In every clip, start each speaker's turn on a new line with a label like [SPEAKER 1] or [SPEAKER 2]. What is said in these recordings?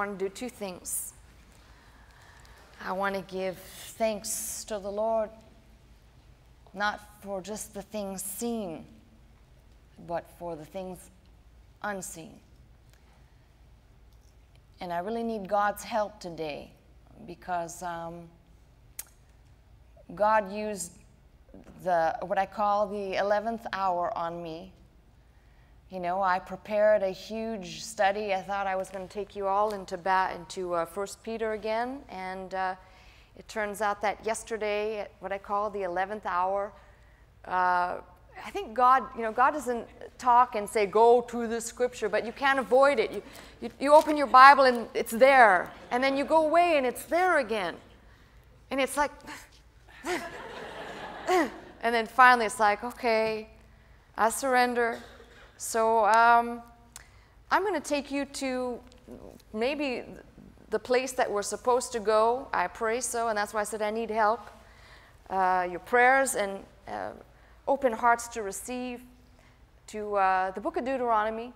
[SPEAKER 1] want to do two things. I want to give thanks to the Lord, not for just the things seen, but for the things unseen. And I really need God's help today because um, God used the what I call the 11th hour on me. You know, I prepared a huge study. I thought I was going to take you all into ba- into uh, First Peter again, and uh, it turns out that yesterday, at what I call the 11th hour, uh, I think God, you know, God doesn't talk and say, go to the scripture, but you can't avoid it. You, you, you open your Bible and it's there, and then you go away and it's there again. And it's like, and then finally it's like, okay, I surrender. So um, I'm going to take you to maybe the place that we're supposed to go. I pray so, and that's why I said I need help. Uh, your prayers and uh, open hearts to receive, to uh, the book of Deuteronomy.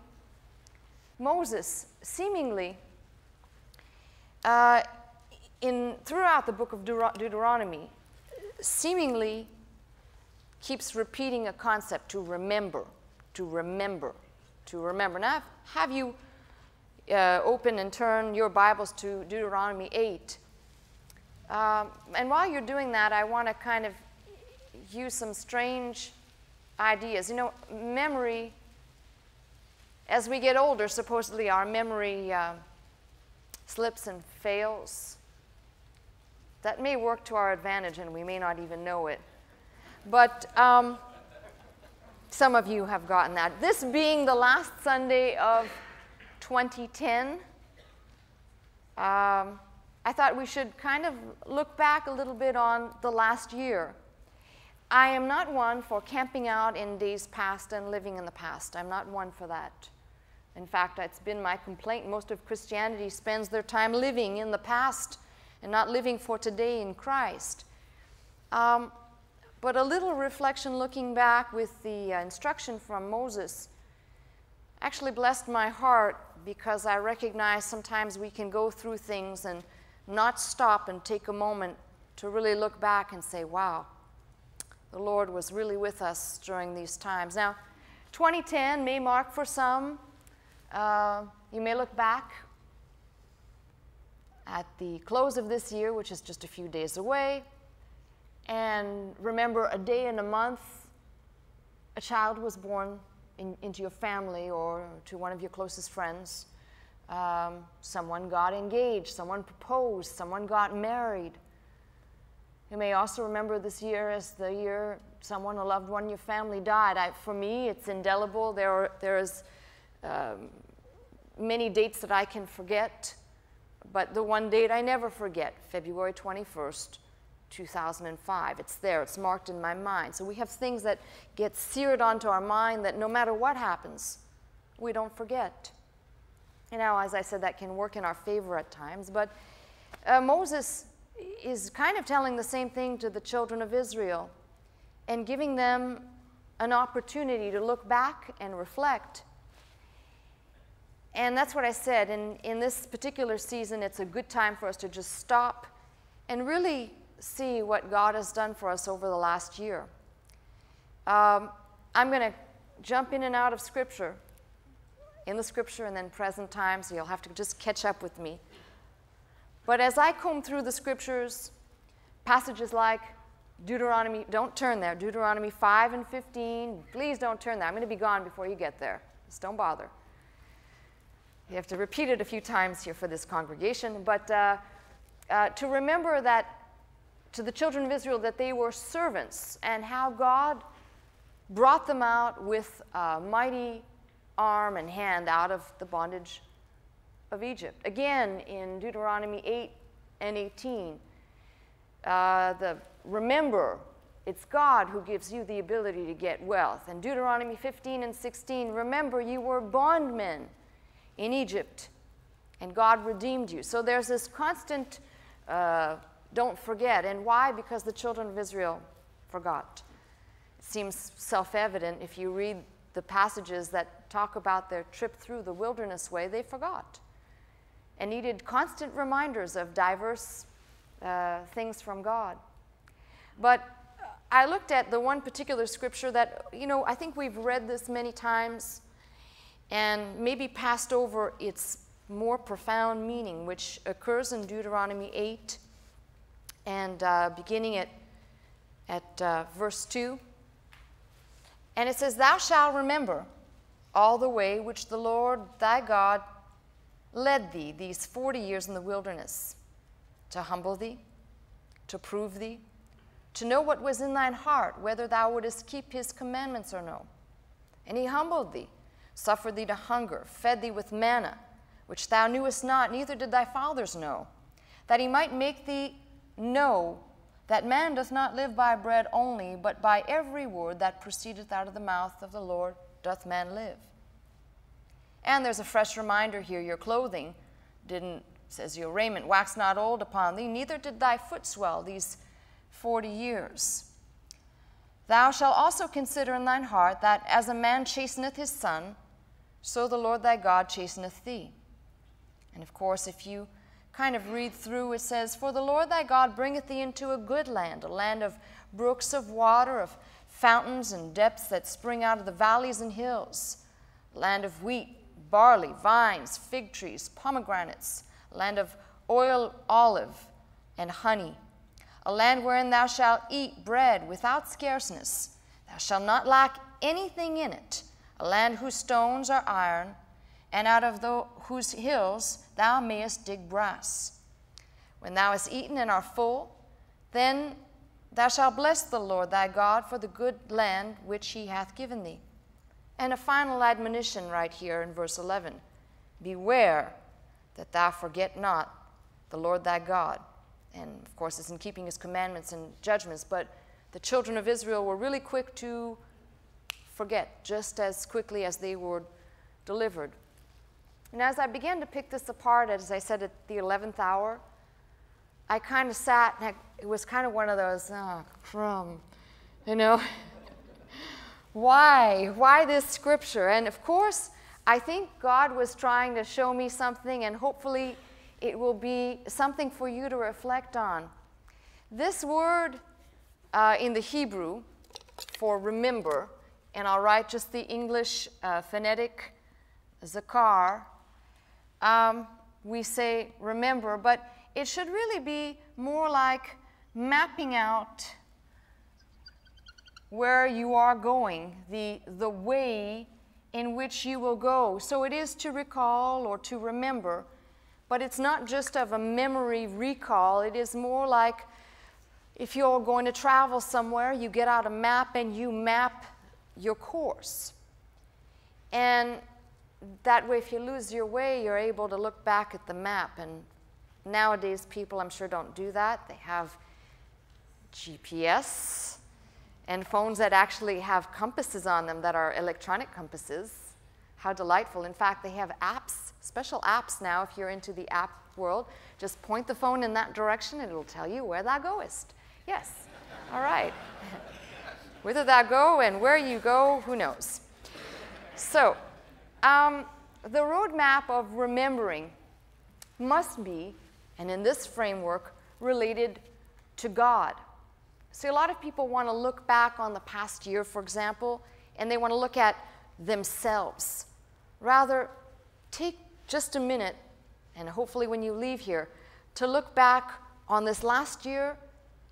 [SPEAKER 1] Moses, seemingly, uh, in, throughout the book of Deuteronomy, seemingly keeps repeating a concept to remember, to remember, to remember. Now, have you uh, open and turn your Bibles to Deuteronomy 8. Um, and while you're doing that, I want to kind of use some strange ideas. You know, memory, as we get older, supposedly our memory uh, slips and fails. That may work to our advantage, and we may not even know it. But um, some of you have gotten that. This being the last Sunday of 2010, um, I thought we should kind of look back a little bit on the last year. I am not one for camping out in days past and living in the past. I'm not one for that. In fact, it's been my complaint. Most of Christianity spends their time living in the past and not living for today in Christ. Um, but a little reflection looking back with the uh, instruction from Moses actually blessed my heart because I recognize sometimes we can go through things and not stop and take a moment to really look back and say, wow, the Lord was really with us during these times. Now, 2010 may mark for some. Uh, you may look back at the close of this year, which is just a few days away, and remember a day in a month a child was born in, into your family or to one of your closest friends. Um, someone got engaged, someone proposed, someone got married. You may also remember this year as the year someone, a loved one in your family died. I, for me, it's indelible. There are, there's um, many dates that I can forget, but the one date I never forget, February 21st, 2005. It's there, it's marked in my mind. So we have things that get seared onto our mind that no matter what happens, we don't forget. You know, as I said, that can work in our favor at times, but uh, Moses is kind of telling the same thing to the children of Israel and giving them an opportunity to look back and reflect. And that's what I said. In, in this particular season, it's a good time for us to just stop and really see what God has done for us over the last year. Um, I'm going to jump in and out of Scripture, in the Scripture and then present time, so you'll have to just catch up with me. But as I comb through the scriptures, passages like Deuteronomy, don't turn there, Deuteronomy 5 and 15, please don't turn there. I'm going to be gone before you get there. Just don't bother. You have to repeat it a few times here for this congregation, but uh, uh, to remember that to the children of Israel that they were servants and how God brought them out with a mighty arm and hand out of the bondage of Egypt. Again, in Deuteronomy 8 and 18, uh, the remember, it's God who gives you the ability to get wealth. And Deuteronomy 15 and 16, remember you were bondmen in Egypt, and God redeemed you. So there's this constant uh, don't forget. And why? Because the children of Israel forgot. It seems self evident if you read the passages that talk about their trip through the wilderness way, they forgot. and needed constant reminders of diverse uh, things from God. But I looked at the one particular scripture that, you know, I think we've read this many times and maybe passed over its more profound meaning, which occurs in Deuteronomy 8 and uh, beginning at, at uh, verse 2. And it says, Thou shalt remember all the way which the Lord thy God led thee these forty years in the wilderness, to humble thee, to prove thee, to know what was in thine heart, whether thou wouldest keep his commandments or no. And he humbled thee, suffered thee to hunger, fed thee with manna, which thou knewest not, neither did thy fathers know, that he might make thee know that man doth not live by bread only, but by every word that proceedeth out of the mouth of the Lord doth man live. And there's a fresh reminder here your clothing didn't, says your raiment, wax not old upon thee, neither did thy foot swell these forty years. Thou shalt also consider in thine heart that as a man chasteneth his son, so the Lord thy God chasteneth thee. And of course, if you kind of read through, it says, For the Lord thy God bringeth thee into a good land, a land of brooks of water, of fountains and depths that spring out of the valleys and hills, land of wheat, barley, vines, fig trees, pomegranates, land of oil, olive, and honey, a land wherein thou shalt eat bread without scarceness. Thou shalt not lack anything in it, a land whose stones are iron, and out of the, whose hills thou mayest dig brass. When thou hast eaten and art full, then thou shalt bless the Lord thy God for the good land which he hath given thee. And a final admonition right here in verse 11 Beware that thou forget not the Lord thy God. And of course, it's in keeping his commandments and judgments, but the children of Israel were really quick to forget just as quickly as they were delivered. And as I began to pick this apart, as I said at the 11th hour, I kind of sat and I, it was kind of one of those, oh, crumb, you know? Why? Why this scripture? And of course, I think God was trying to show me something, and hopefully, it will be something for you to reflect on. This word uh, in the Hebrew for remember, and I'll write just the English uh, phonetic zakar, um, we say remember, but it should really be more like mapping out where you are going, the, the way in which you will go. So it is to recall or to remember, but it's not just of a memory recall, it is more like if you're going to travel somewhere, you get out a map and you map your course. And that way, if you lose your way, you're able to look back at the map. And nowadays, people, I'm sure, don't do that. They have GPS and phones that actually have compasses on them that are electronic compasses. How delightful. In fact, they have apps, special apps now, if you're into the app world. Just point the phone in that direction and it'll tell you where thou goest. Yes. All right. Whither thou go and where you go, who knows? So, um, the roadmap of remembering must be, and in this framework, related to God. See, a lot of people want to look back on the past year, for example, and they want to look at themselves. Rather, take just a minute, and hopefully when you leave here, to look back on this last year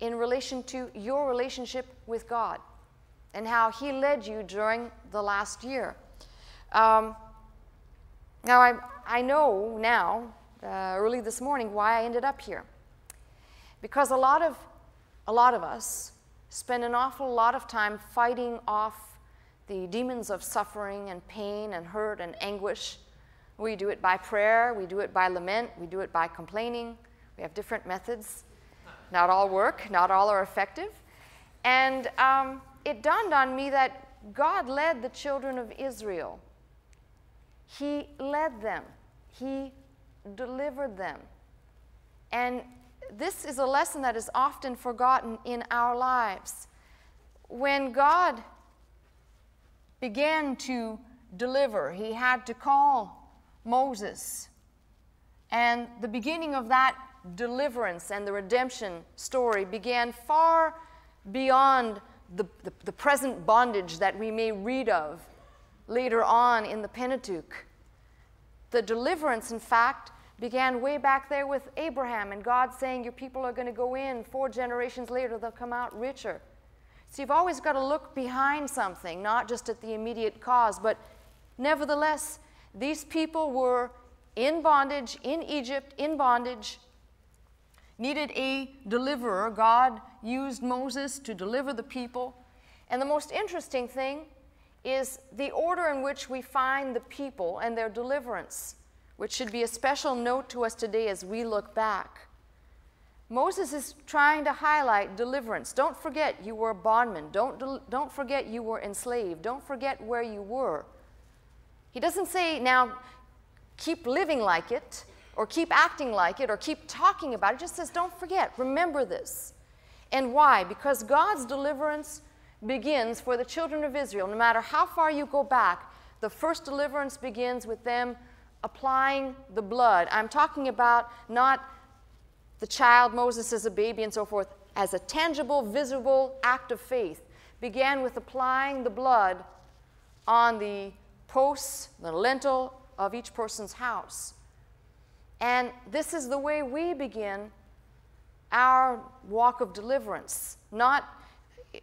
[SPEAKER 1] in relation to your relationship with God and how He led you during the last year. Um, now, I, I know now, uh, early this morning, why I ended up here. Because a lot of a lot of us spend an awful lot of time fighting off the demons of suffering and pain and hurt and anguish. We do it by prayer, we do it by lament, we do it by complaining. We have different methods. Not all work, not all are effective. And um, it dawned on me that God led the children of Israel. He led them, He delivered them. And this is a lesson that is often forgotten in our lives. When God began to deliver, he had to call Moses And the beginning of that deliverance and the redemption story began far beyond the, the, the, present bondage that we may read of later on in the Pentateuch. The deliverance, in fact, began way back there with Abraham and God saying, Your people are going to go in. Four generations later, they'll come out richer. So you've always got to look behind something, not just at the immediate cause, but nevertheless, these people were in bondage in Egypt, in bondage, needed a deliverer. God used Moses to deliver the people. And the most interesting thing is the order in which we find the people and their deliverance, which should be a special note to us today as we look back. Moses is trying to highlight deliverance. Don't forget you were a bondman. Don't, don't forget you were enslaved. Don't forget where you were. He doesn't say, now keep living like it, or keep acting like it, or keep talking about it. He just says, don't forget, remember this. And why? Because God's deliverance begins for the children of Israel. No matter how far you go back, the first deliverance begins with them applying the blood. I'm talking about not the child, Moses as a baby, and so forth, as a tangible, visible act of faith, began with applying the blood on the posts, the lintel of each person's house. And this is the way we begin our walk of deliverance. Not,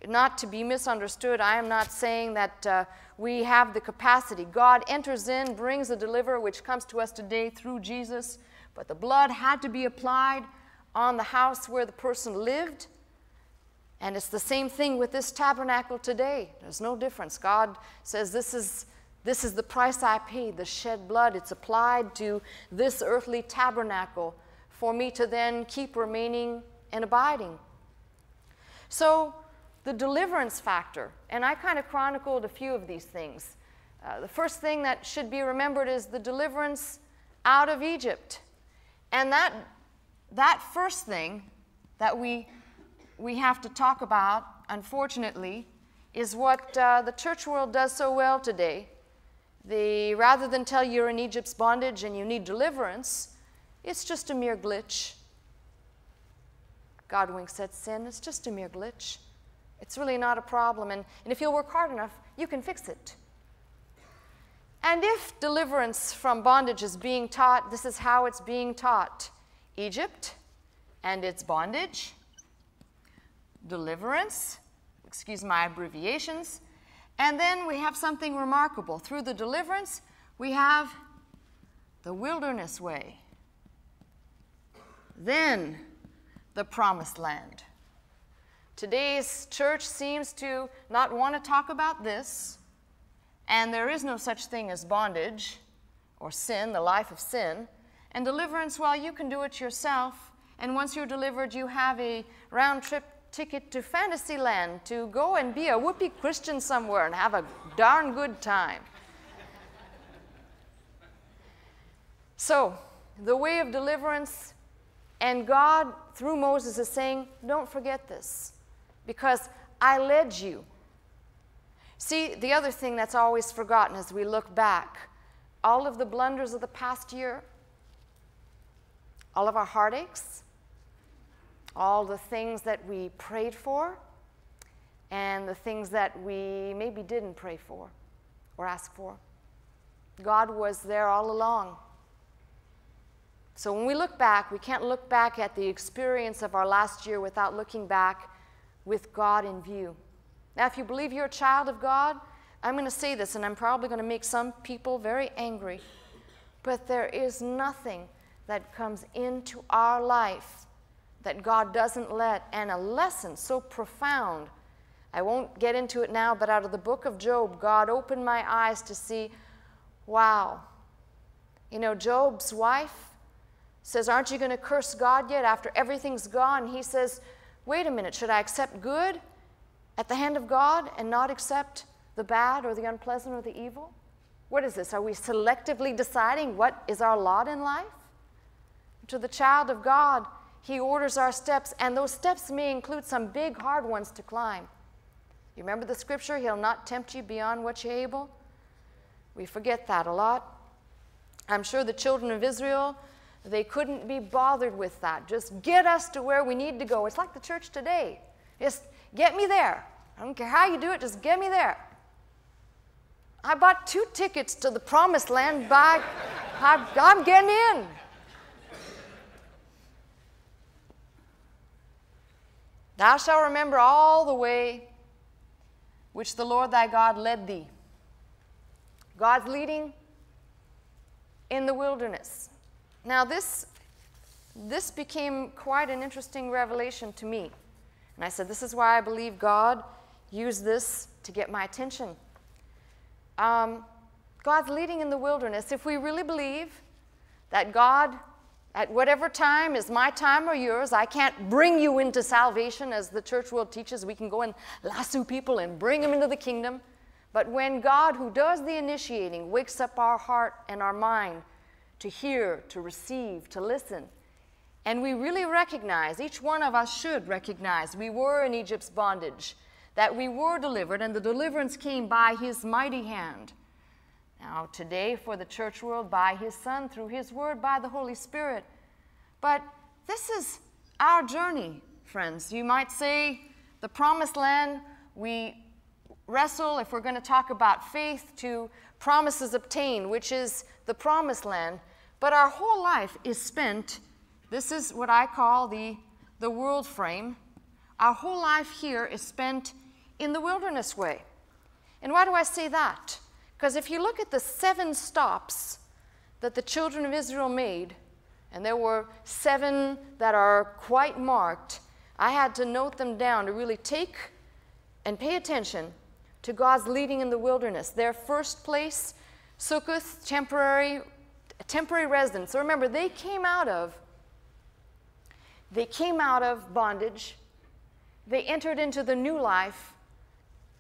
[SPEAKER 1] not to be misunderstood, I am not saying that uh, we have the capacity. God enters in, brings a deliverer, which comes to us today through Jesus, but the blood had to be applied on the house where the person lived. And it's the same thing with this tabernacle today. There's no difference. God says, This is, this is the price I paid, the shed blood. It's applied to this earthly tabernacle for me to then keep remaining and abiding. So, the deliverance factor, and I kind of chronicled a few of these things. Uh, the first thing that should be remembered is the deliverance out of Egypt. And that that first thing that we, we have to talk about, unfortunately, is what uh, the church world does so well today. The, rather than tell you you're in Egypt's bondage and you need deliverance, it's just a mere glitch. God winks at sin, it's just a mere glitch. It's really not a problem. And, and if you'll work hard enough, you can fix it. And if deliverance from bondage is being taught, this is how it's being taught. Egypt and its bondage, deliverance, excuse my abbreviations, and then we have something remarkable. Through the deliverance, we have the wilderness way. Then the promised land. Today's church seems to not want to talk about this, and there is no such thing as bondage or sin, the life of sin. And deliverance, well, you can do it yourself. And once you're delivered, you have a round trip ticket to Fantasyland to go and be a whoopee Christian somewhere and have a darn good time. so, the way of deliverance, and God, through Moses, is saying, Don't forget this, because I led you. See, the other thing that's always forgotten as we look back, all of the blunders of the past year, all of our heartaches, all the things that we prayed for, and the things that we maybe didn't pray for or ask for. God was there all along. So when we look back, we can't look back at the experience of our last year without looking back with God in view. Now, if you believe you're a child of God, I'm going to say this, and I'm probably going to make some people very angry, but there is nothing that comes into our life that God doesn't let, and a lesson so profound. I won't get into it now, but out of the book of Job, God opened my eyes to see wow. You know, Job's wife says, Aren't you going to curse God yet after everything's gone? He says, Wait a minute, should I accept good at the hand of God and not accept the bad or the unpleasant or the evil? What is this? Are we selectively deciding what is our lot in life? To the child of God, He orders our steps, and those steps may include some big, hard ones to climb. You remember the scripture? He'll not tempt you beyond what you're able. We forget that a lot. I'm sure the children of Israel they couldn't be bothered with that. Just get us to where we need to go. It's like the church today. Just get me there. I don't care how you do it, just get me there. I bought two tickets to the promised land by, I'm getting in. Thou shalt remember all the way which the Lord thy God led thee. God's leading in the wilderness. Now, this, this became quite an interesting revelation to me. And I said, This is why I believe God used this to get my attention. Um, God's leading in the wilderness. If we really believe that God at whatever time is my time or yours. I can't bring you into salvation as the church world teaches. We can go and lasso people and bring them into the kingdom. But when God, who does the initiating, wakes up our heart and our mind to hear, to receive, to listen, and we really recognize, each one of us should recognize, we were in Egypt's bondage, that we were delivered, and the deliverance came by his mighty hand. Now, today, for the church world, by His Son, through His Word, by the Holy Spirit. But this is our journey, friends. You might say the promised land, we wrestle, if we're going to talk about faith, to promises obtained, which is the promised land. But our whole life is spent, this is what I call the, the world frame. Our whole life here is spent in the wilderness way. And why do I say that? Because if you look at the seven stops that the children of Israel made, and there were seven that are quite marked, I had to note them down to really take and pay attention to God's leading in the wilderness. Their first place, Sukkoth, temporary, temporary residence. So remember, they came out of they came out of bondage. They entered into the new life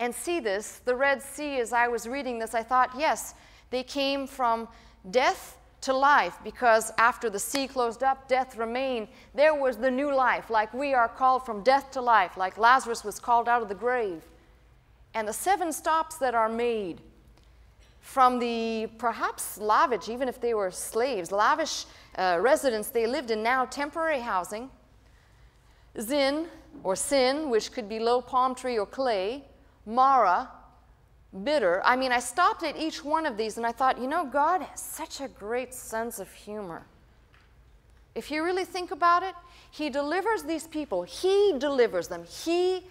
[SPEAKER 1] and see this. The Red Sea, as I was reading this, I thought, yes, they came from death to life because after the sea closed up, death remained. There was the new life, like we are called from death to life, like Lazarus was called out of the grave. And the seven stops that are made from the perhaps lavish, even if they were slaves, lavish uh, residence they lived in, now temporary housing. Zin, or sin, which could be low palm tree or clay, Marah, bitter. I mean, I stopped at each one of these and I thought, you know, God has such a great sense of humor. If you really think about it, He delivers these people, He delivers them, He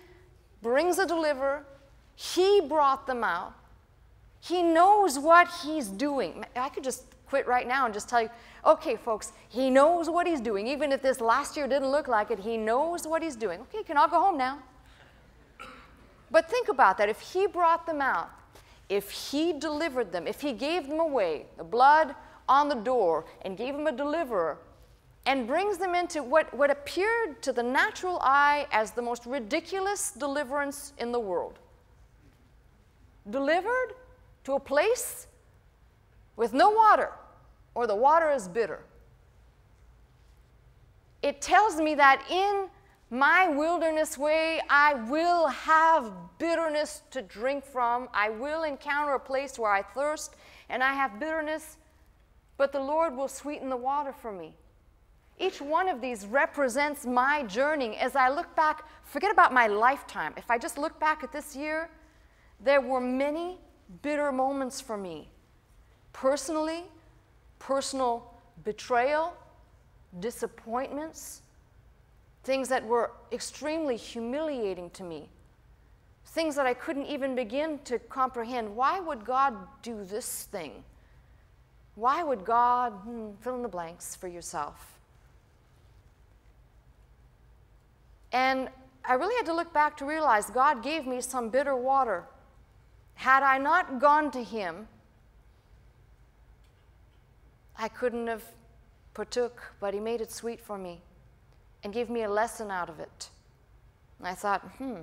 [SPEAKER 1] brings a deliverer, He brought them out. He knows what He's doing. I could just quit right now and just tell you, okay, folks, He knows what He's doing. Even if this last year didn't look like it, He knows what He's doing. Okay, you can all go home now. But think about that. If he brought them out, if he delivered them, if he gave them away, the blood on the door, and gave them a deliverer, and brings them into what, what appeared to the natural eye as the most ridiculous deliverance in the world. Delivered to a place with no water, or the water is bitter. It tells me that in my wilderness way, I will have bitterness to drink from. I will encounter a place where I thirst and I have bitterness, but the Lord will sweeten the water for me. Each one of these represents my journey. As I look back, forget about my lifetime. If I just look back at this year, there were many bitter moments for me. Personally, personal betrayal, disappointments, things that were extremely humiliating to me, things that I couldn't even begin to comprehend. Why would God do this thing? Why would God hmm, fill in the blanks for yourself? And I really had to look back to realize God gave me some bitter water. Had I not gone to Him, I couldn't have partook, but He made it sweet for me and gave me a lesson out of it. And I thought, hmm,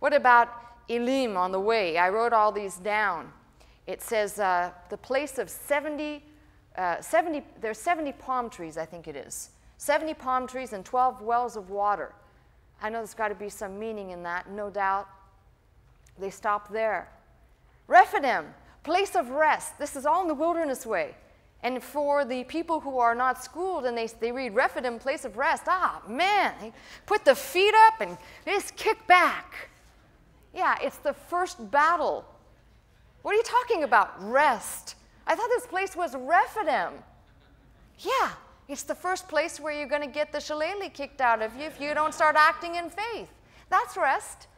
[SPEAKER 1] what about Elim on the way? I wrote all these down. It says uh, the place of 70, uh, 70, there's 70 palm trees, I think it is. 70 palm trees and 12 wells of water. I know there's got to be some meaning in that, no doubt. They stop there. Rephidim, place of rest. This is all in the wilderness way. And for the people who are not schooled and they, they read Rephidim, place of rest, ah, man, they put the feet up and just kick back. Yeah, it's the first battle. What are you talking about? Rest. I thought this place was Rephidim. Yeah, it's the first place where you're going to get the shillelagh kicked out of you if you don't start acting in faith. That's rest.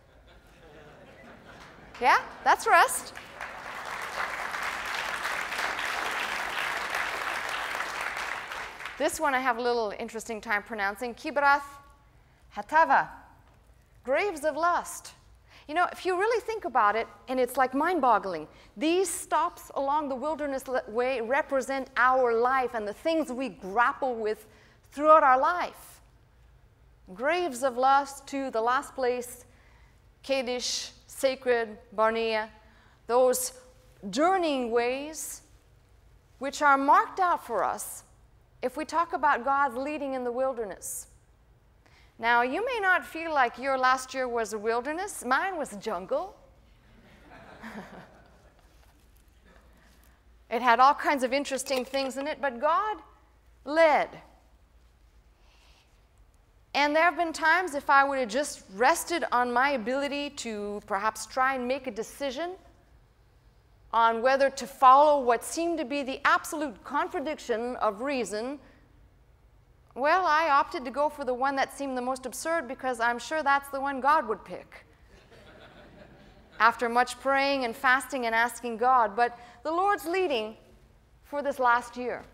[SPEAKER 1] Yeah, that's rest. This one I have a little interesting time pronouncing. Kibroth Hattaavah, graves of lust. You know, if you really think about it, and it's like mind boggling, these stops along the wilderness way represent our life and the things we grapple with throughout our life. Graves of lust to the last place, Kadesh, sacred, Barnea, those journeying ways which are marked out for us if we talk about God leading in the wilderness. Now, you may not feel like your last year was a wilderness. Mine was a jungle. it had all kinds of interesting things in it, but God led. And there have been times if I would have just rested on my ability to perhaps try and make a decision on whether to follow what seemed to be the absolute contradiction of reason well, I opted to go for the one that seemed the most absurd because I'm sure that's the one God would pick. After much praying and fasting and asking God, but the Lord's leading for this last year.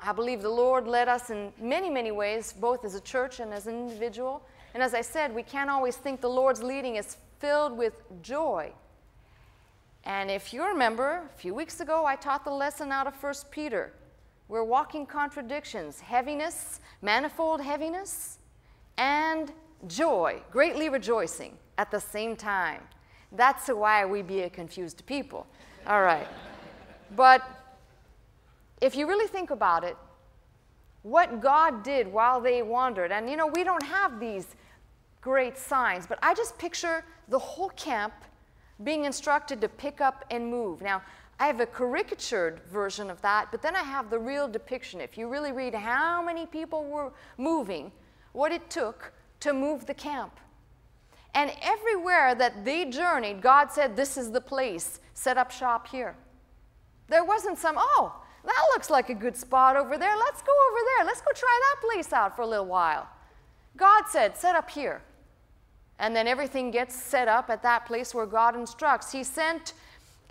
[SPEAKER 1] I believe the Lord led us in many, many ways, both as a church and as an individual. And as I said, we can't always think the Lord's leading is filled with joy. And if you remember, a few weeks ago, I taught the lesson out of 1 Peter. We're walking contradictions heaviness, manifold heaviness, and joy, greatly rejoicing at the same time. That's why we be a confused people. All right. but if you really think about it, what God did while they wandered, and you know, we don't have these great signs, but I just picture the whole camp being instructed to pick up and move. Now, I have a caricatured version of that, but then I have the real depiction. If you really read how many people were moving, what it took to move the camp. And everywhere that they journeyed, God said, This is the place, set up shop here. There wasn't some, oh, that looks like a good spot over there. Let's go over there. Let's go try that place out for a little while. God said, Set up here. And then everything gets set up at that place where God instructs. He sent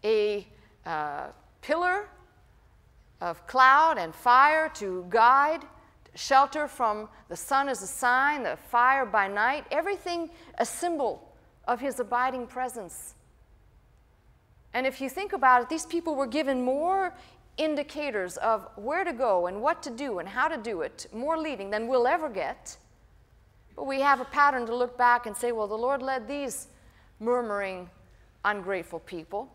[SPEAKER 1] a uh, pillar of cloud and fire to guide, shelter from the sun as a sign, the fire by night, everything a symbol of his abiding presence. And if you think about it, these people were given more indicators of where to go and what to do and how to do it, more leading than we'll ever get. But we have a pattern to look back and say, well, the Lord led these murmuring, ungrateful people.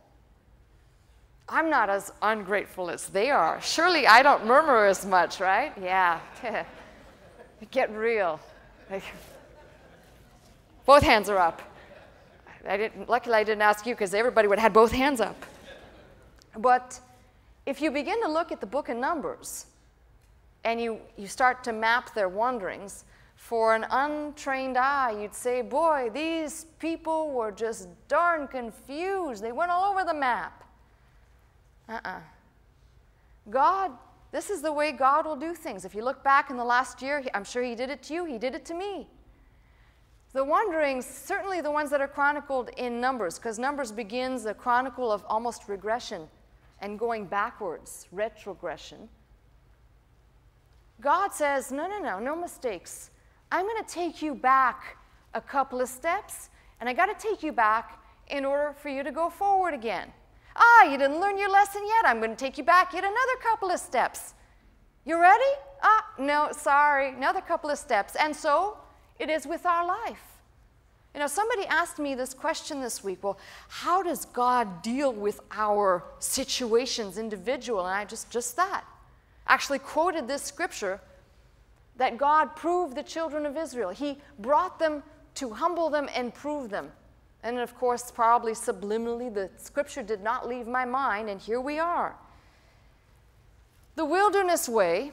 [SPEAKER 1] I'm not as ungrateful as they are. Surely I don't murmur as much, right? Yeah. Get real. both hands are up. I didn't, luckily, I didn't ask you because everybody would have had both hands up. But if you begin to look at the book of Numbers and you, you start to map their wanderings, for an untrained eye, you'd say, Boy, these people were just darn confused. They went all over the map. Uh-uh. God, this is the way God will do things. If you look back in the last year, I'm sure He did it to you, He did it to me. The wanderings, certainly the ones that are chronicled in Numbers, because Numbers begins a chronicle of almost regression and going backwards, retrogression. God says, no, no, no, no mistakes. I'm going to take you back a couple of steps, and I got to take you back in order for you to go forward again. Ah, you didn't learn your lesson yet. I'm going to take you back yet another couple of steps. You ready? Ah, no, sorry, another couple of steps. And so it is with our life. You know, somebody asked me this question this week well, how does God deal with our situations individual? And I just, just that. Actually quoted this scripture that God proved the children of Israel. He brought them to humble them and prove them. And of course, probably subliminally, the scripture did not leave my mind, and here we are. The wilderness way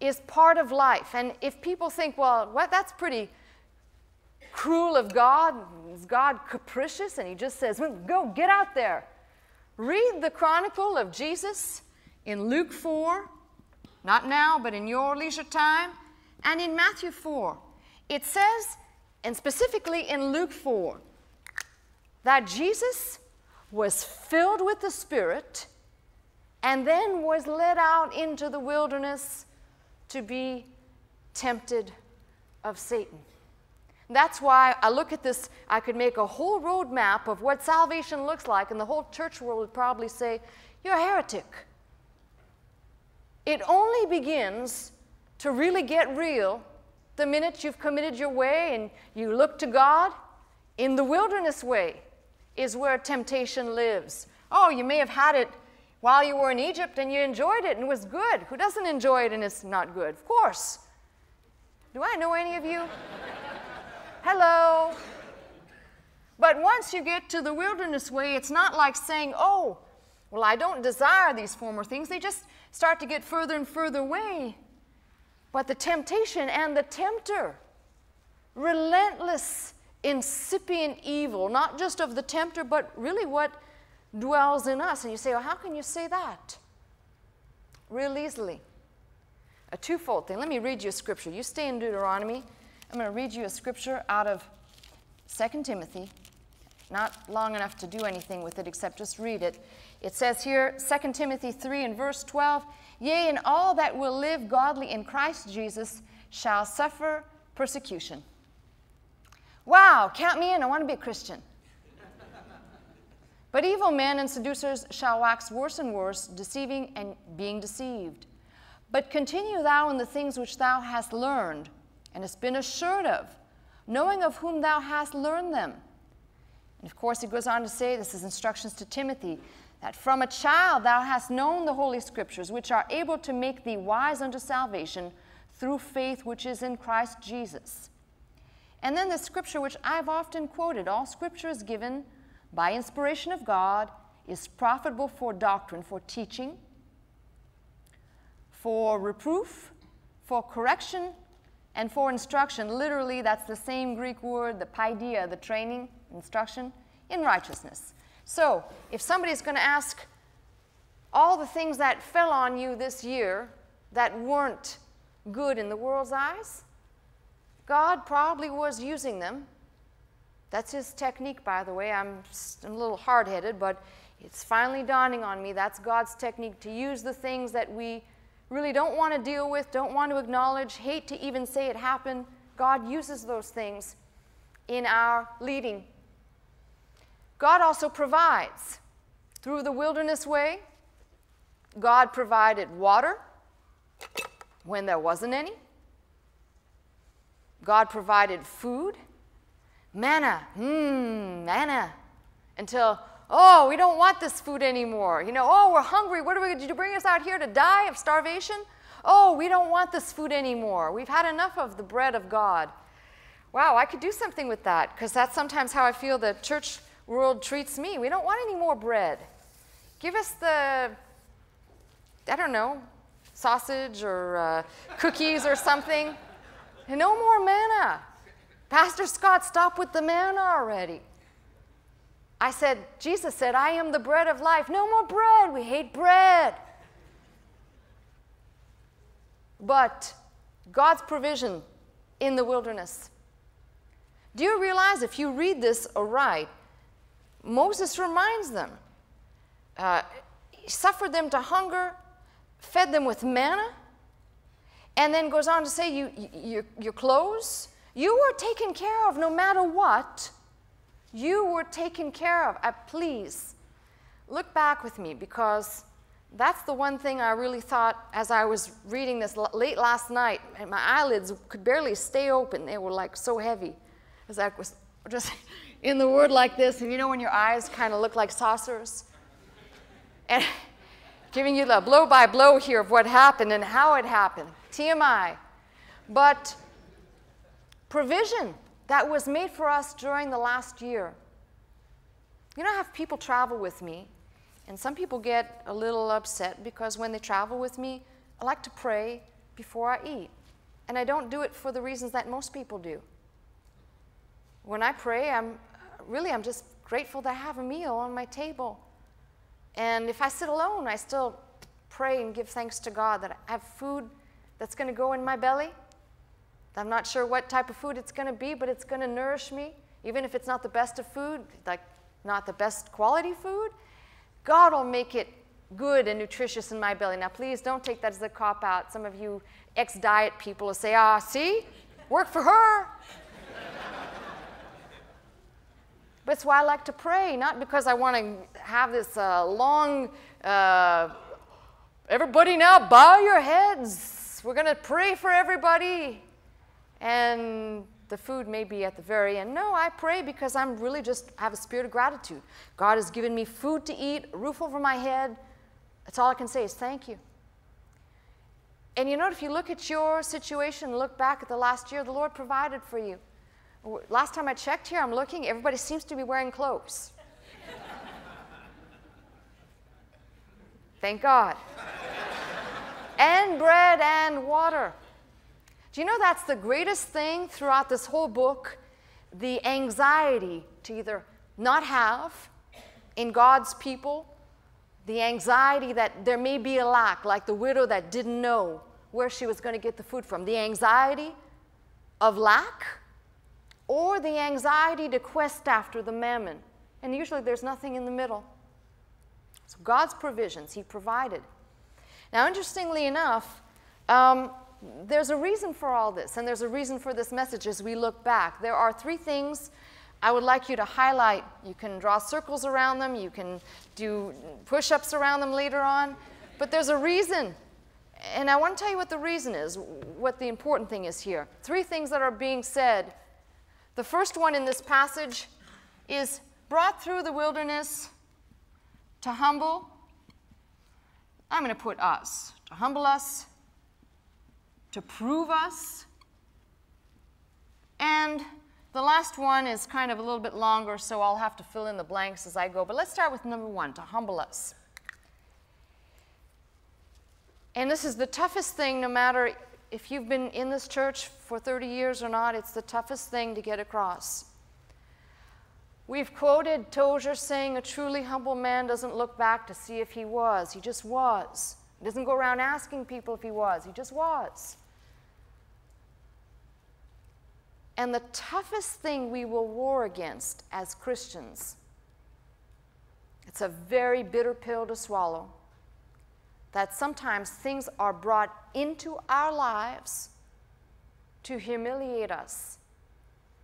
[SPEAKER 1] is part of life. And if people think, well, what, that's pretty cruel of God, is God capricious? And he just says, well, go, get out there. Read the chronicle of Jesus in Luke 4, not now, but in your leisure time, and in Matthew 4. It says, and specifically in Luke 4, that Jesus was filled with the Spirit and then was led out into the wilderness to be tempted of Satan. That's why I look at this, I could make a whole road map of what salvation looks like, and the whole church world would probably say, You're a heretic. It only begins to really get real the minute you've committed your way and you look to God. In the wilderness way is where temptation lives. Oh, you may have had it while you were in Egypt and you enjoyed it and it was good. Who doesn't enjoy it and it's not good? Of course. Do I know any of you? Hello. But once you get to the wilderness way, it's not like saying, oh, well, I don't desire these former things. They just start to get further and further away. But the temptation and the tempter, relentless, incipient evil, not just of the tempter, but really what dwells in us. And you say, well, how can you say that? Real easily. A twofold thing. Let me read you a scripture. You stay in Deuteronomy. I'm going to read you a scripture out of 2 Timothy. Not long enough to do anything with it except just read it. It says here, 2 Timothy 3 and verse 12, Yea, and all that will live godly in Christ Jesus shall suffer persecution. Wow, count me in. I want to be a Christian. but evil men and seducers shall wax worse and worse, deceiving and being deceived. But continue thou in the things which thou hast learned and hast been assured of, knowing of whom thou hast learned them. And of course, he goes on to say, this is instructions to Timothy, that from a child thou hast known the Holy Scriptures, which are able to make thee wise unto salvation through faith which is in Christ Jesus. And then the scripture which I've often quoted all scripture is given by inspiration of God, is profitable for doctrine, for teaching, for reproof, for correction, and for instruction. Literally, that's the same Greek word, the paideia, the training, instruction, in righteousness. So, if somebody's going to ask all the things that fell on you this year that weren't good in the world's eyes, God probably was using them. That's his technique, by the way. I'm a little hard headed, but it's finally dawning on me that's God's technique to use the things that we really don't want to deal with, don't want to acknowledge, hate to even say it happened. God uses those things in our leading. God also provides. Through the wilderness way, God provided water when there wasn't any. God provided food, manna, mmm, manna, until Oh, we don't want this food anymore. You know, oh, we're hungry. What are we? Did you bring us out here to die of starvation? Oh, we don't want this food anymore. We've had enough of the bread of God. Wow, I could do something with that because that's sometimes how I feel the church world treats me. We don't want any more bread. Give us the, I don't know, sausage or uh, cookies or something. And no more manna. Pastor Scott, stop with the manna already. I said, Jesus said, I am the bread of life. No more bread. We hate bread. But God's provision in the wilderness. Do you realize if you read this aright, Moses reminds them, uh, suffered them to hunger, fed them with manna, and then goes on to say, you, you, your clothes, you were taken care of no matter what you were taken care of. Uh, please look back with me because that's the one thing I really thought as I was reading this late last night, and my eyelids could barely stay open. They were like so heavy as I was just in the Word like this. And you know when your eyes kind of look like saucers? And giving you the blow by blow here of what happened and how it happened. TMI. But provision that was made for us during the last year. You know, I have people travel with me, and some people get a little upset because when they travel with me, I like to pray before I eat. And I don't do it for the reasons that most people do. When I pray, I'm really I'm just grateful to have a meal on my table. And if I sit alone, I still pray and give thanks to God that I have food that's going to go in my belly. I'm not sure what type of food it's going to be, but it's going to nourish me, even if it's not the best of food, like not the best quality food. God will make it good and nutritious in my belly. Now, please don't take that as a cop out. Some of you ex diet people will say, ah, see, work for her. but it's why I like to pray, not because I want to have this uh, long, uh, everybody now bow your heads. We're going to pray for everybody. And the food may be at the very end. No, I pray because I'm really just have a spirit of gratitude. God has given me food to eat, a roof over my head. That's all I can say is thank you. And you know, if you look at your situation, look back at the last year, the Lord provided for you. Last time I checked here, I'm looking, everybody seems to be wearing clothes. Thank God. and bread and water. Do you know that's the greatest thing throughout this whole book? The anxiety to either not have in God's people, the anxiety that there may be a lack, like the widow that didn't know where she was going to get the food from, the anxiety of lack, or the anxiety to quest after the mammon. And usually there's nothing in the middle. So God's provisions, He provided. Now, interestingly enough, um, there's a reason for all this, and there's a reason for this message as we look back. There are three things I would like you to highlight. You can draw circles around them, you can do push ups around them later on, but there's a reason. And I want to tell you what the reason is, what the important thing is here. Three things that are being said. The first one in this passage is brought through the wilderness to humble. I'm going to put us, to humble us to prove us. And the last one is kind of a little bit longer, so I'll have to fill in the blanks as I go. But let's start with number one, to humble us. And this is the toughest thing, no matter if you've been in this church for 30 years or not, it's the toughest thing to get across. We've quoted Tozer saying, A truly humble man doesn't look back to see if he was. He just was. He doesn't go around asking people if he was. He just was. And the toughest thing we will war against as Christians, it's a very bitter pill to swallow, that sometimes things are brought into our lives to humiliate us.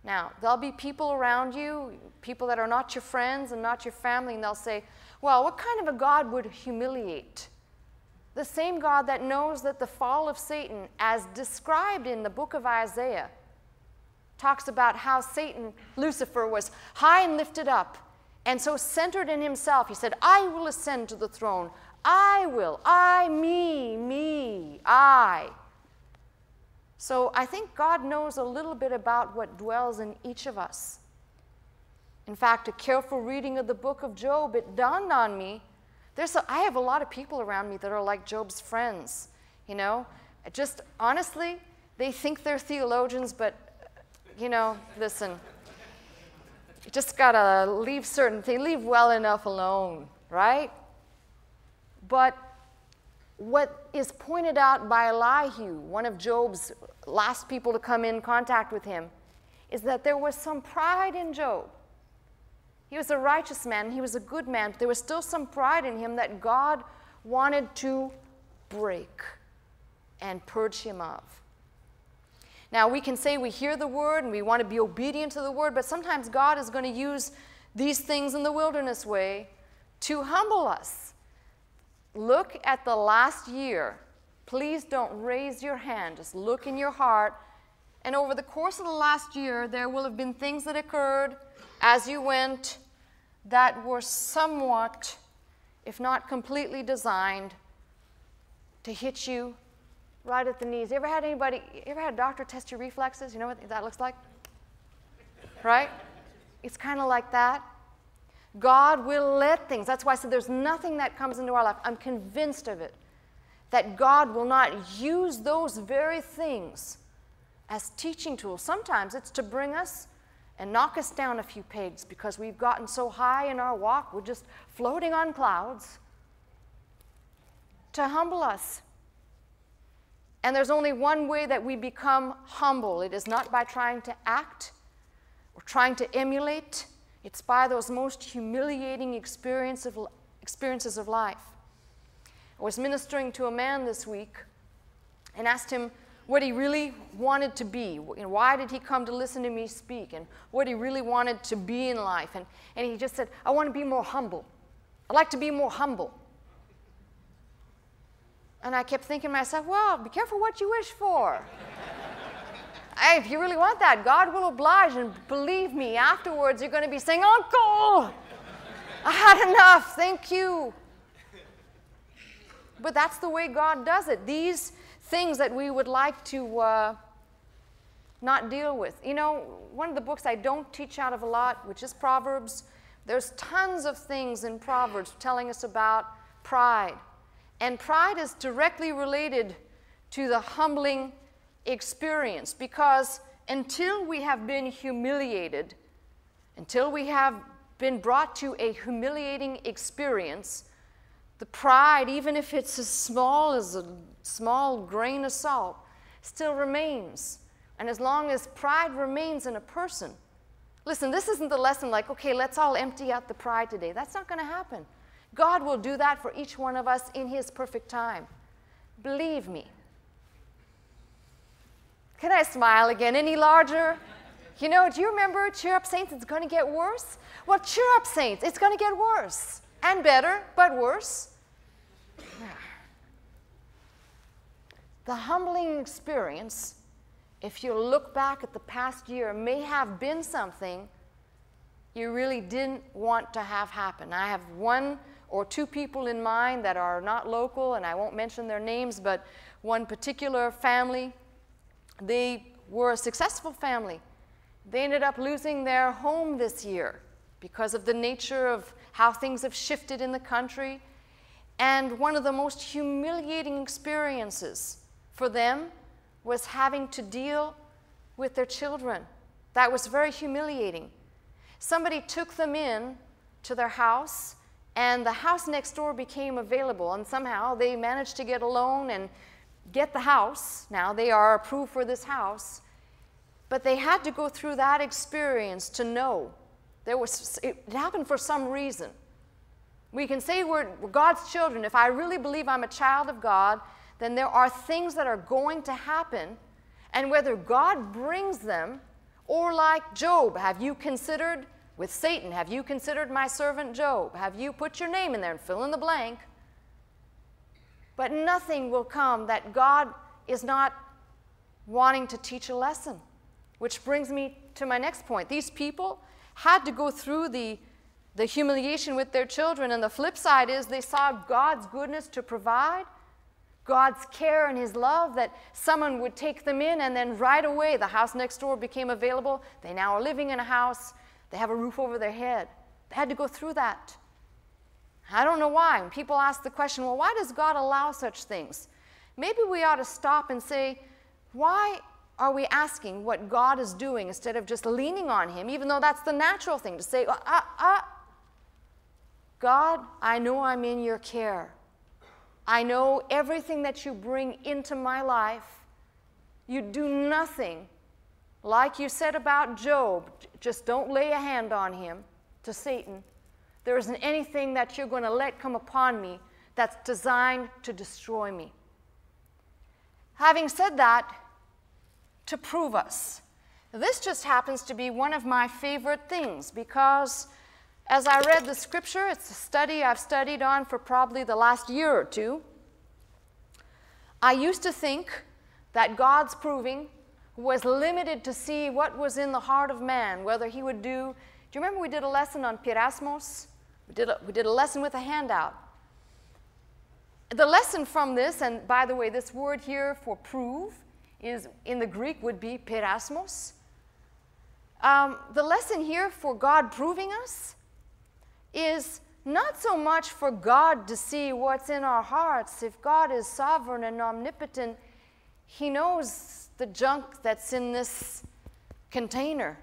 [SPEAKER 1] Now, there'll be people around you, people that are not your friends and not your family, and they'll say, Well, what kind of a God would humiliate? The same God that knows that the fall of Satan, as described in the book of Isaiah, talks about how Satan, Lucifer, was high and lifted up and so centered in himself. He said, I will ascend to the throne. I will. I, me, me, I. So I think God knows a little bit about what dwells in each of us. In fact, a careful reading of the book of Job, it dawned on me. There's a, I have a lot of people around me that are like Job's friends, you know. Just honestly, they think they're theologians, but you know, listen, you just gotta leave certain things, leave well enough alone, right? But what is pointed out by Elihu, one of Job's last people to come in contact with him, is that there was some pride in Job. He was a righteous man, he was a good man, but there was still some pride in him that God wanted to break and purge him of. Now, we can say we hear the word and we want to be obedient to the word, but sometimes God is going to use these things in the wilderness way to humble us. Look at the last year. Please don't raise your hand, just look in your heart. And over the course of the last year, there will have been things that occurred as you went that were somewhat, if not completely designed, to hit you right at the knees. You ever had anybody, you ever had a doctor test your reflexes? You know what that looks like? Right? It's kind of like that. God will let things, that's why I said there's nothing that comes into our life. I'm convinced of it. that God will not use those very things as teaching tools. Sometimes it's to bring us and knock us down a few pegs because we've gotten so high in our walk, we're just floating on clouds, to humble us. And there's only one way that we become humble it is not by trying to act or trying to emulate, it's by those most humiliating experience of, experiences of life. I was ministering to a man this week and asked him what he really wanted to be. why did he come to listen to me speak? And what he really wanted to be in life. And, and he just said, I want to be more humble. I'd like to be more humble. And I kept thinking to myself, well, be careful what you wish for. hey, if you really want that, God will oblige. And believe me, afterwards, you're going to be saying, Uncle, I had enough. Thank you. But that's the way God does it. These things that we would like to uh, not deal with. You know, one of the books I don't teach out of a lot, which is Proverbs, there's tons of things in Proverbs telling us about pride. And pride is directly related to the humbling experience because until we have been humiliated, until we have been brought to a humiliating experience, the pride, even if it's as small as a small grain of salt, still remains. And as long as pride remains in a person, listen, this isn't the lesson like, okay, let's all empty out the pride today. That's not going to happen. God will do that for each one of us in His perfect time. Believe me. Can I smile again any larger? You know, do you remember Cheer Up Saints? It's going to get worse. Well, cheer up, Saints. It's going to get worse and better, but worse. The humbling experience, if you look back at the past year, may have been something you really didn't want to have happen. I have one or two people in mind that are not local, and I won't mention their names, but one particular family, they were a successful family. They ended up losing their home this year because of the nature of how things have shifted in the country. And one of the most humiliating experiences for them was having to deal with their children. That was very humiliating. Somebody took them in to their house, and the house next door became available, and somehow they managed to get a loan and get the house. Now they are approved for this house, but they had to go through that experience to know there was, it happened for some reason. We can say we're, we're God's children. If I really believe I'm a child of God, then there are things that are going to happen, and whether God brings them, or like Job, have you considered with Satan, have you considered my servant Job? Have you put your name in there and fill in the blank? But nothing will come that God is not wanting to teach a lesson. Which brings me to my next point. These people had to go through the, the humiliation with their children, and the flip side is they saw God's goodness to provide God's care and His love that someone would take them in, and then right away the house next door became available. They now are living in a house, they have a roof over their head. They had to go through that. I don't know why. People ask the question, well, why does God allow such things? Maybe we ought to stop and say, why are we asking what God is doing instead of just leaning on Him, even though that's the natural thing to say, ah, ah. God, I know I'm in your care. I know everything that you bring into my life. You do nothing. Like you said about Job, just don't lay a hand on him to Satan. There isn't anything that you're going to let come upon me that's designed to destroy me. Having said that, to prove us, this just happens to be one of my favorite things because as I read the scripture, it's a study I've studied on for probably the last year or two. I used to think that God's proving was limited to see what was in the heart of man, whether he would do. Do you remember we did a lesson on peirasmos? We did a, we did a lesson with a handout. The lesson from this, and by the way, this word here for prove is in the Greek would be peirasmos. Um, the lesson here for God proving us is not so much for God to see what's in our hearts. If God is sovereign and omnipotent, He knows the junk that's in this container.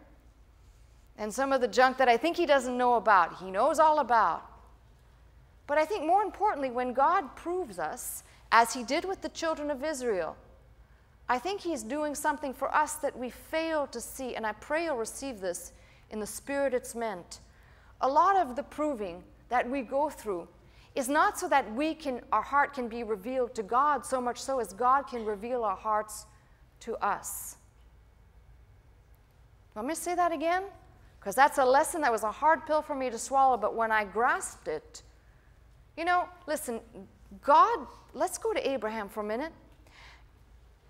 [SPEAKER 1] And some of the junk that I think He doesn't know about, He knows all about. But I think more importantly, when God proves us, as He did with the children of Israel, I think He's doing something for us that we fail to see, and I pray you'll receive this in the spirit it's meant. A lot of the proving that we go through is not so that we can, our heart can be revealed to God so much so as God can reveal our hearts to us. Let me say that again? Because that's a lesson that was a hard pill for me to swallow, but when I grasped it, you know, listen, God, let's go to Abraham for a minute.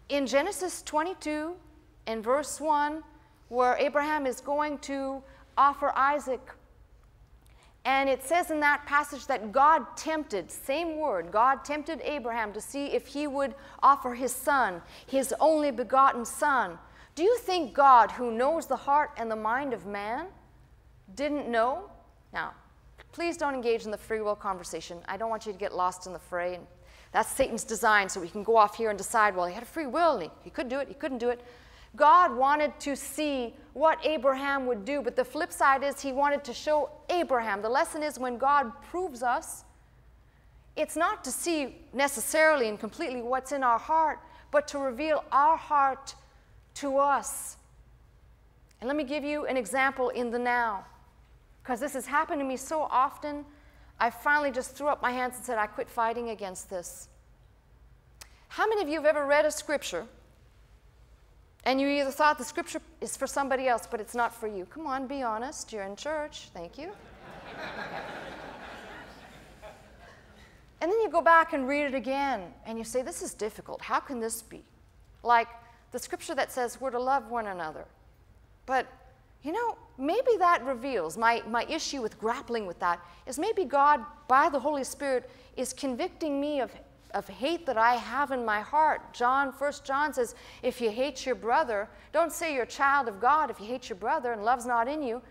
[SPEAKER 1] In Genesis 22, in verse 1, where Abraham is going to offer Isaac and it says in that passage that God tempted, same word, God tempted Abraham to see if he would offer his son, his only begotten son. Do you think God, who knows the heart and the mind of man, didn't know? Now, please don't engage in the free will conversation. I don't want you to get lost in the fray. That's Satan's design, so we can go off here and decide, well, he had a free will, and he, he could do it, he couldn't do it. God wanted to see what Abraham would do, but the flip side is he wanted to show Abraham. The lesson is when God proves us, it's not to see necessarily and completely what's in our heart, but to reveal our heart to us. And let me give you an example in the now, because this has happened to me so often. I finally just threw up my hands and said, I quit fighting against this. How many of you have ever read a scripture and you either thought the scripture is for somebody else, but it's not for you. Come on, be honest. You're in church. Thank you. and then you go back and read it again, and you say, This is difficult. How can this be? Like the scripture that says we're to love one another. But, you know, maybe that reveals my, my issue with grappling with that is maybe God, by the Holy Spirit, is convicting me of of hate that I have in my heart. John, First John says, if you hate your brother, don't say you're a child of God if you hate your brother and love's not in you.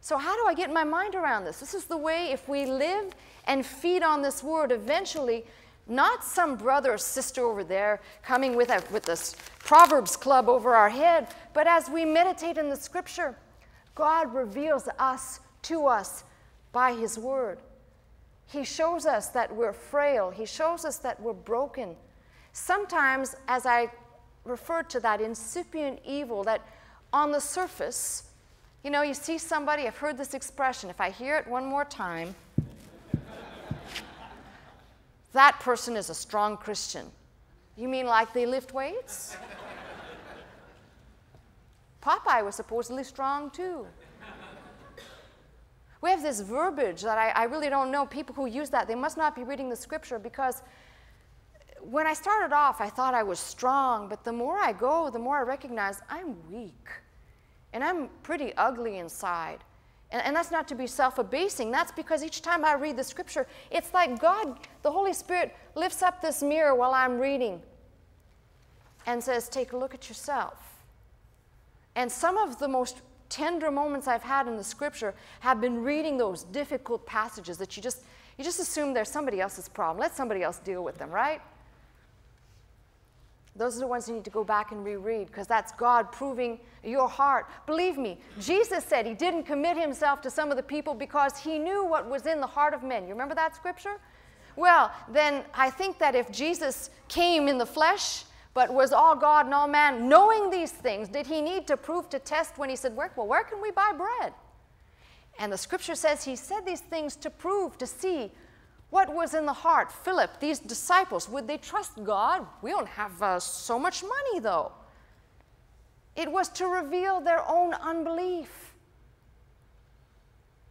[SPEAKER 1] So how do I get my mind around this? This is the way if we live and feed on this word, eventually, not some brother or sister over there coming with, a, with this Proverbs club over our head, but as we meditate in the scripture, God reveals us to us by his word. He shows us that we're frail. He shows us that we're broken. Sometimes, as I referred to that incipient evil, that on the surface, you know, you see somebody, I've heard this expression, if I hear it one more time, that person is a strong Christian. You mean like they lift weights? Popeye was supposedly strong too. We have this verbiage that I, I really don't know. People who use that, they must not be reading the scripture because when I started off, I thought I was strong, but the more I go, the more I recognize I'm weak. And I'm pretty ugly inside. And, and that's not to be self abasing. That's because each time I read the scripture, it's like God, the Holy Spirit, lifts up this mirror while I'm reading and says, Take a look at yourself. And some of the most tender moments I've had in the scripture have been reading those difficult passages that you just you just assume they're somebody else's problem. Let somebody else deal with them, right? Those are the ones you need to go back and reread because that's God proving your heart. Believe me, Jesus said he didn't commit himself to some of the people because he knew what was in the heart of men. You remember that scripture? Well, then I think that if Jesus came in the flesh but was all God and all man, knowing these things, did he need to prove to test when he said, Well, where can we buy bread? And the scripture says he said these things to prove, to see what was in the heart. Philip, these disciples, would they trust God? We don't have uh, so much money, though. It was to reveal their own unbelief.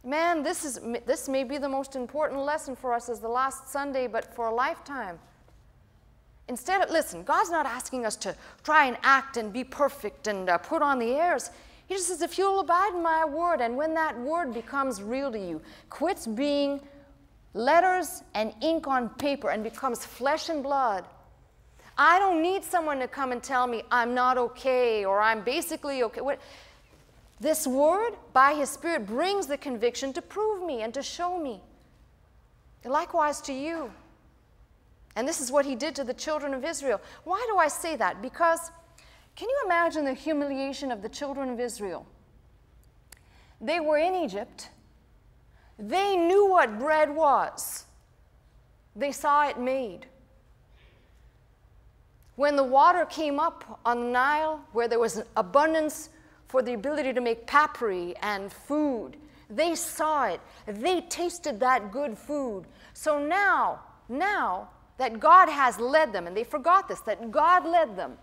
[SPEAKER 1] Man, this, is, this may be the most important lesson for us as the last Sunday, but for a lifetime. Instead of, listen, God's not asking us to try and act and be perfect and uh, put on the airs. He just says, if you'll abide in my word, and when that word becomes real to you, quits being letters and ink on paper and becomes flesh and blood, I don't need someone to come and tell me I'm not okay or I'm basically okay. What, this word, by His Spirit, brings the conviction to prove me and to show me. Likewise to you. And this is what he did to the children of Israel. Why do I say that? Because can you imagine the humiliation of the children of Israel? They were in Egypt. They knew what bread was. They saw it made. When the water came up on the Nile, where there was an abundance for the ability to make papyri and food, they saw it. They tasted that good food. So now, now that God has led them, and they forgot this, that God led them,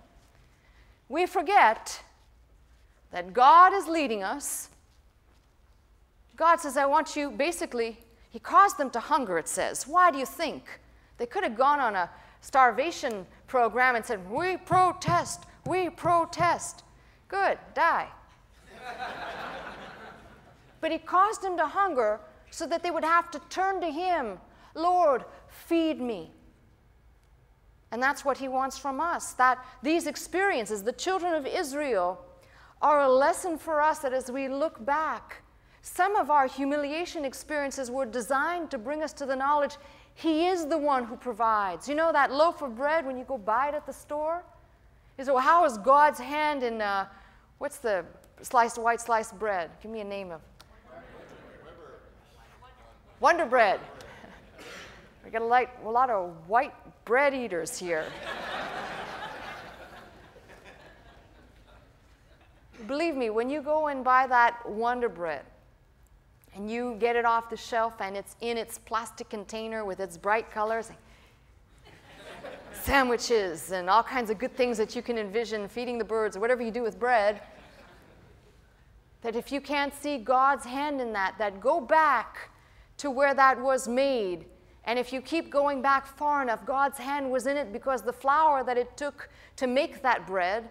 [SPEAKER 1] we forget that God is leading us. God says, I want you, basically, He caused them to hunger, it says. Why do you think? They could have gone on a starvation program and said, We protest, we protest. Good, die. but he caused them to hunger so that they would have to turn to him Lord, feed me. And that's what he wants from us. That these experiences, the children of Israel, are a lesson for us that as we look back, some of our humiliation experiences were designed to bring us to the knowledge he is the one who provides. You know that loaf of bread when you go buy it at the store? You say, well, how is God's hand in, uh, what's the sliced white sliced bread? Give me a name of Wonder Bread. We got a, light, a lot of white bread eaters here. Believe me, when you go and buy that Wonder Bread, and you get it off the shelf and it's in its plastic container with its bright colors sandwiches and all kinds of good things that you can envision feeding the birds or whatever you do with bread that if you can't see god's hand in that that go back to where that was made and if you keep going back far enough god's hand was in it because the flour that it took to make that bread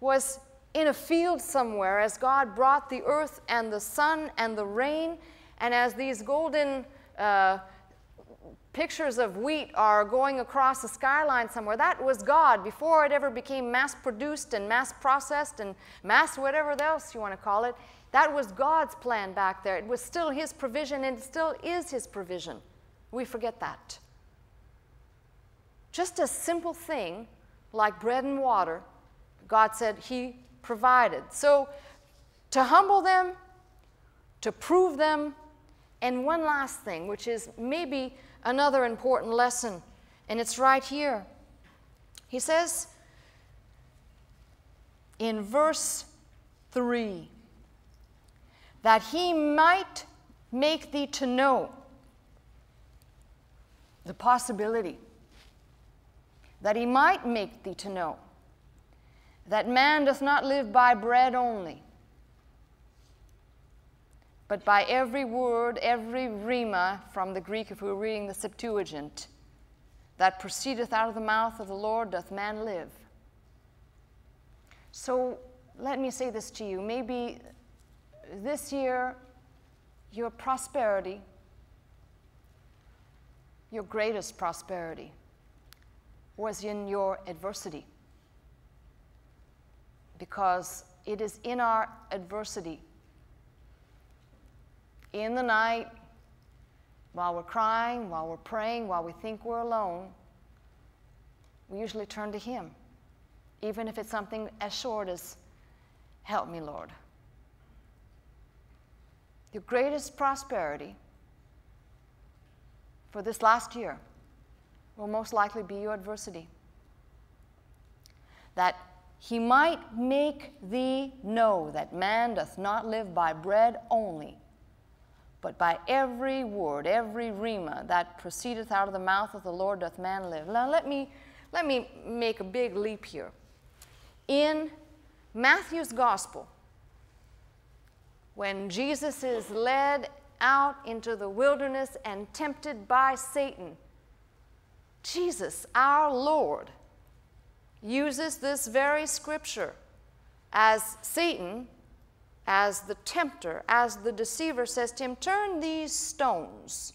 [SPEAKER 1] was in a field somewhere as God brought the earth and the sun and the rain, and as these golden uh, pictures of wheat are going across the skyline somewhere, that was God before it ever became mass produced and mass processed and mass whatever else you want to call it. That was God's plan back there. It was still His provision and it still is His provision. We forget that. Just a simple thing like bread and water, God said He provided. So, to humble them, to prove them, and one last thing, which is maybe another important lesson, and it's right here. He says in verse 3 that he might make thee to know the possibility, that he might make thee to know that man doth not live by bread only, but by every word, every rhema from the Greek, if we were reading the Septuagint, that proceedeth out of the mouth of the Lord doth man live. So let me say this to you. Maybe this year, your prosperity, your greatest prosperity, was in your adversity because it is in our adversity, in the night, while we're crying, while we're praying, while we think we're alone, we usually turn to Him, even if it's something as short as, Help me, Lord. Your greatest prosperity for this last year will most likely be your adversity. That he might make thee know that man doth not live by bread only, but by every word, every rhema that proceedeth out of the mouth of the Lord doth man live. Now let me, let me make a big leap here. In Matthew's gospel, when Jesus is led out into the wilderness and tempted by Satan, Jesus, our Lord, uses this very scripture as Satan, as the tempter, as the deceiver says to him, Turn these stones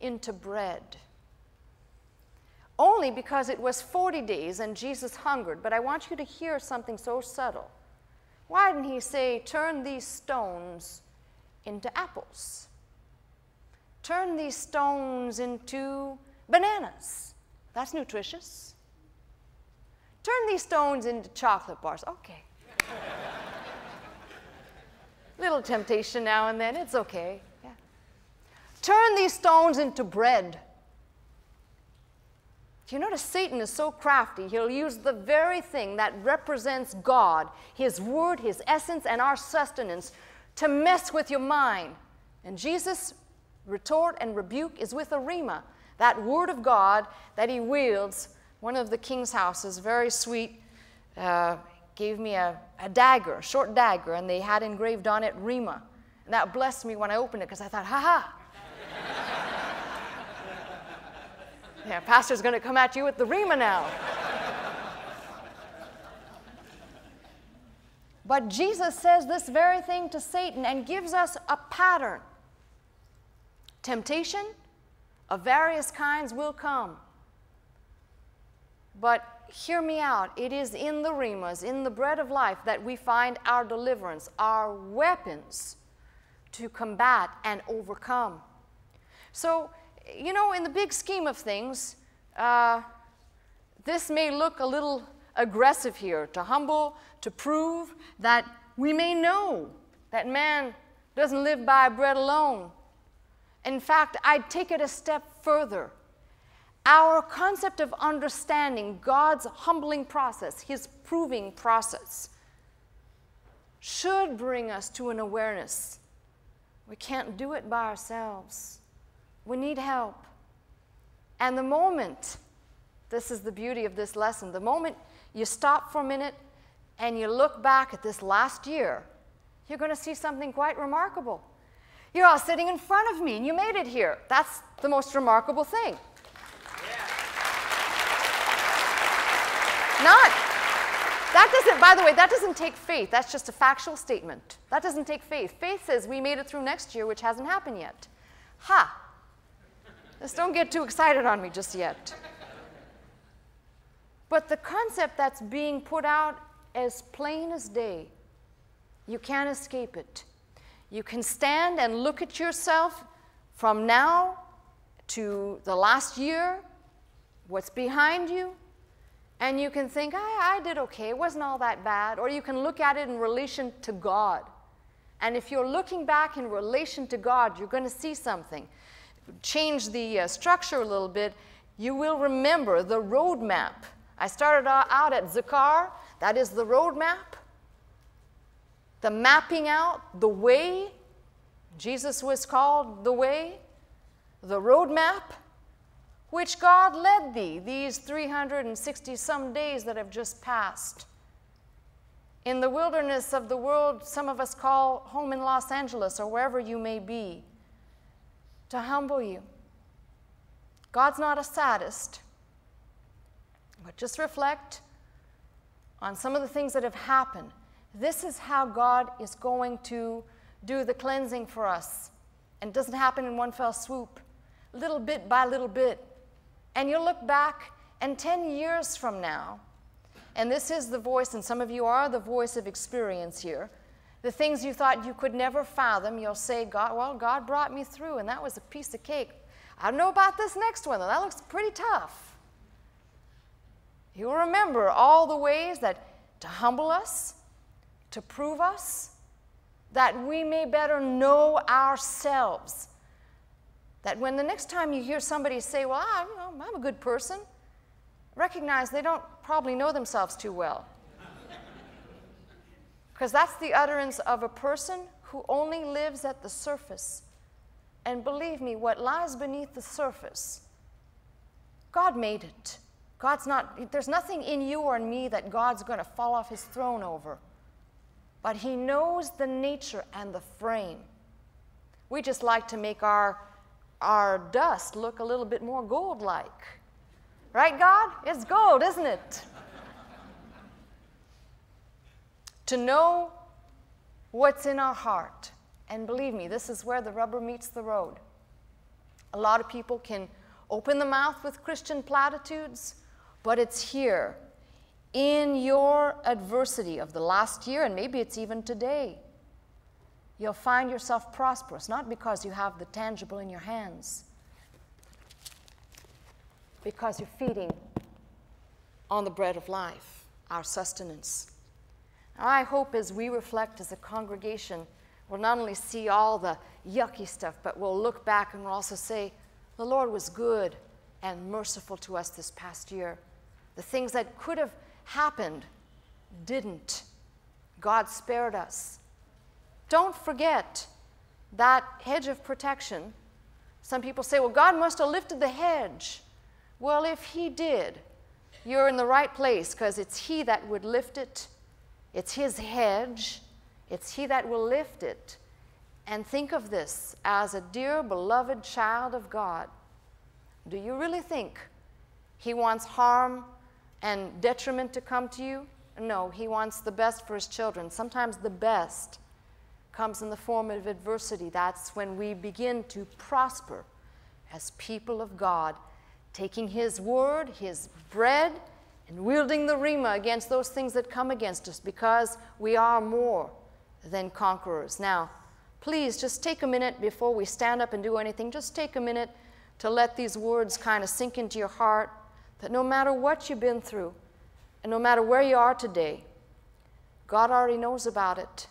[SPEAKER 1] into bread. Only because it was 40 days and Jesus hungered. But I want you to hear something so subtle. Why didn't he say, Turn these stones into apples? turn these stones into bananas. That's nutritious. Turn these stones into chocolate bars. Okay. Little temptation now and then, it's okay. Yeah. Turn these stones into bread. You notice Satan is so crafty? He'll use the very thing that represents God, His Word, His essence, and our sustenance to mess with your mind. And Jesus' retort and rebuke is with a rhema, that Word of God that He wields. One of the king's houses, very sweet, uh, gave me a, a dagger, a short dagger, and they had engraved on it rhema. And that blessed me when I opened it because I thought, ha ha, Yeah, pastor's going to come at you with the Rhema now. but Jesus says this very thing to Satan and gives us a pattern. Temptation of various kinds will come. But hear me out. It is in the Rhemas, in the bread of life, that we find our deliverance, our weapons to combat and overcome. So you know, in the big scheme of things, uh, this may look a little aggressive here to humble, to prove that we may know that man doesn't live by bread alone. In fact, I'd take it a step further. Our concept of understanding God's humbling process, His proving process, should bring us to an awareness. We can't do it by ourselves. We need help. And the moment, this is the beauty of this lesson, the moment you stop for a minute and you look back at this last year, you're going to see something quite remarkable. You're all sitting in front of me and you made it here. That's the most remarkable thing. Yeah. Not. That doesn't, by the way, that doesn't take faith. That's just a factual statement. That doesn't take faith. Faith says we made it through next year, which hasn't happened yet. Ha! Just don't get too excited on me just yet. But the concept that's being put out as plain as day, you can't escape it. You can stand and look at yourself from now to the last year, what's behind you, and you can think, I, I did okay, it wasn't all that bad. Or you can look at it in relation to God. And if you're looking back in relation to God, you're going to see something change the uh, structure a little bit, you will remember the roadmap. I started out at Zakar, that is the roadmap. The mapping out, the way. Jesus was called the way, the roadmap, which God led thee these 360 some days that have just passed. In the wilderness of the world, some of us call home in Los Angeles or wherever you may be to humble you. God's not a sadist, but just reflect on some of the things that have happened. This is how God is going to do the cleansing for us. And it doesn't happen in one fell swoop, little bit by little bit. And you'll look back, and 10 years from now, and this is the voice, and some of you are the voice of experience here. The things you thought you could never fathom, you'll say, God, well, God brought me through, and that was a piece of cake. I don't know about this next one, though. That looks pretty tough. You'll remember all the ways that to humble us, to prove us, that we may better know ourselves. That when the next time you hear somebody say, Well, I, I'm a good person, recognize they don't probably know themselves too well. Because that's the utterance of a person who only lives at the surface. And believe me, what lies beneath the surface, God made it. God's not, there's nothing in you or in me that God's going to fall off his throne over. But he knows the nature and the frame. We just like to make our, our dust look a little bit more gold like. Right, God? It's gold, isn't it? To know what's in our heart. And believe me, this is where the rubber meets the road. A lot of people can open the mouth with Christian platitudes, but it's here in your adversity of the last year, and maybe it's even today. you'll find yourself prosperous, not because you have the tangible in your hands, because you're feeding on the bread of life, our sustenance. I hope as we reflect as a congregation, we'll not only see all the yucky stuff, but we'll look back and we'll also say, the Lord was good and merciful to us this past year. The things that could have happened didn't. God spared us. Don't forget that hedge of protection. Some people say, well, God must have lifted the hedge. Well, if He did, you're in the right place because it's He that would lift it. It's His hedge. It's He that will lift it. And think of this as a dear, beloved child of God. Do you really think He wants harm and detriment to come to you? No, He wants the best for His children. Sometimes the best comes in the form of adversity. That's when we begin to prosper as people of God, taking His word, His bread, and wielding the Rhema against those things that come against us because we are more than conquerors. Now, please just take a minute before we stand up and do anything, just take a minute to let these words kind of sink into your heart that no matter what you've been through, and no matter where you are today, God already knows about it.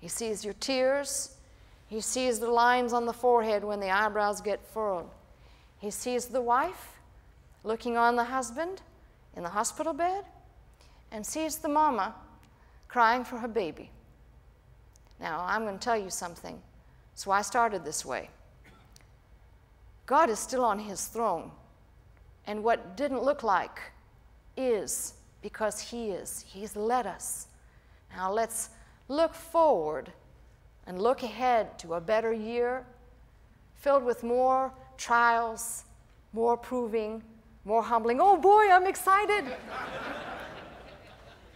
[SPEAKER 1] He sees your tears. He sees the lines on the forehead when the eyebrows get furrowed. He sees the wife looking on the husband in the hospital bed and sees the mama crying for her baby. Now, I'm going to tell you something. So I started this way. God is still on his throne. And what didn't look like is because He is. He's led us. Now let's look forward and look ahead to a better year filled with more trials, more proving, more humbling. Oh boy, I'm excited.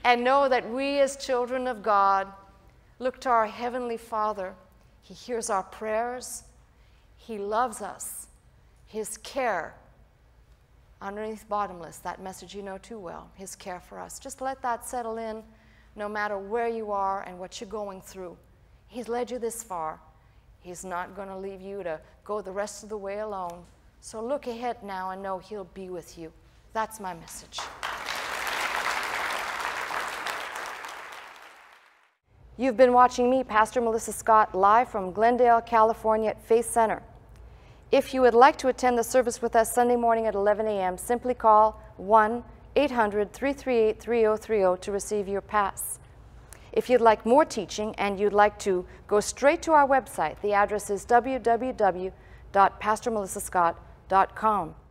[SPEAKER 1] and know that we, as children of God, look to our Heavenly Father. He hears our prayers, He loves us, His care underneath bottomless, that message you know too well, his care for us. Just let that settle in no matter where you are and what you're going through. He's led you this far. He's not going to leave you to go the rest of the way alone. So look ahead now and know he'll be with you. That's my message. You've been watching me, Pastor Melissa Scott, live from Glendale, California at Faith Center. If you would like to attend the service with us Sunday morning at 11 a.m., simply call 1 800 338 3030 to receive your pass. If you'd like more teaching and you'd like to go straight to our website, the address is www.pastormelissascott.com www.thebrainfuel.com.